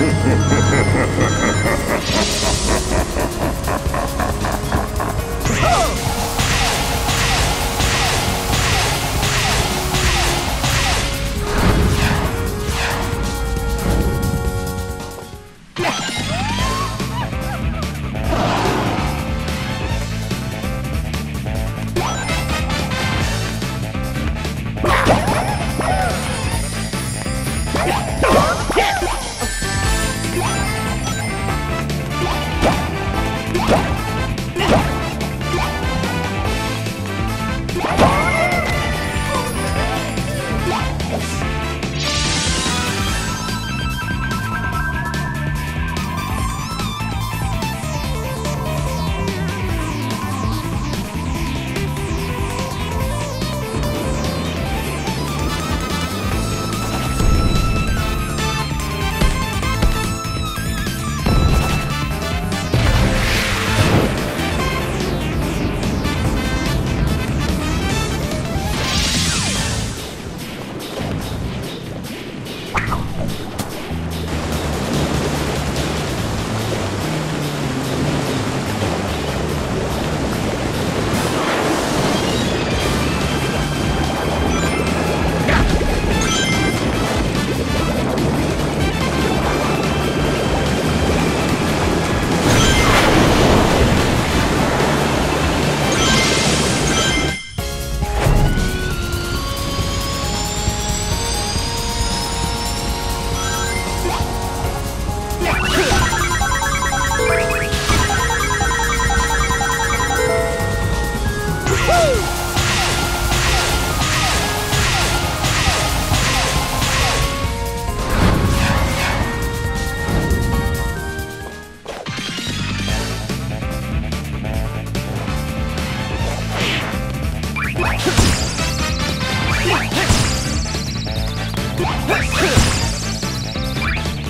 Ha ha ha ha ha!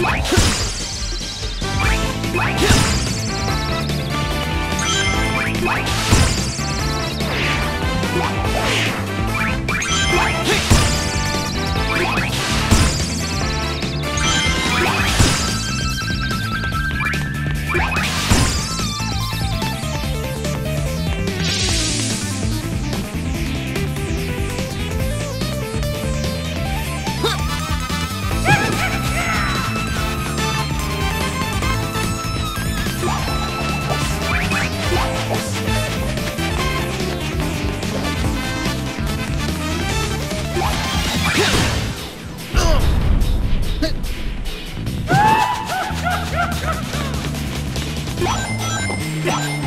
Yeah. Yeah.